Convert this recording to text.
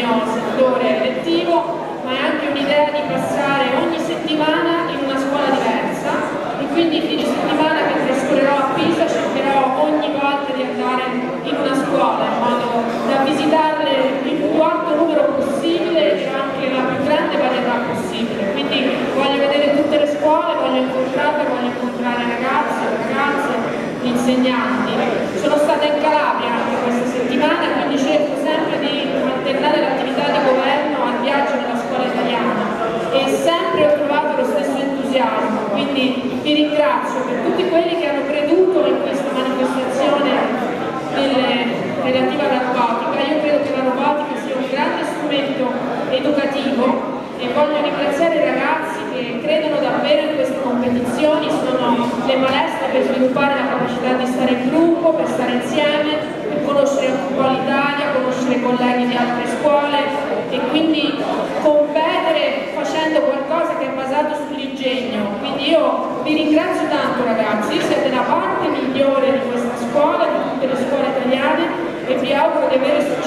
mio settore elettivo, ma è anche un'idea di passare ogni settimana in una scuola diversa e quindi il fine settimana che trascorrerò a Pisa cercherò ogni volta di andare in una scuola in modo da visitarle il più alto numero possibile e anche la più grande varietà possibile. Quindi voglio vedere tutte le scuole, voglio incontrarle, voglio incontrare ragazzi, ragazze, insegnanti. Sono stata in Calabria anche questa settimana, quindi cerco sempre di alternare l'attività di governo al viaggio nella scuola italiana e sempre ho trovato lo stesso entusiasmo, quindi vi ringrazio per tutti quelli che hanno creduto in questa manifestazione relativa alla robotica. Io credo che la robotica sia un grande strumento educativo e voglio ringraziare i ragazzi che credono davvero in queste competizioni, sono le palestre per sviluppare la capacità di stare in gruppo, per stare insieme, per conoscere un po' l'Italia, conoscere colleghi di altre scuole e quindi competere facendo qualcosa che è basato sull'ingegno. Quindi io vi ringrazio primeira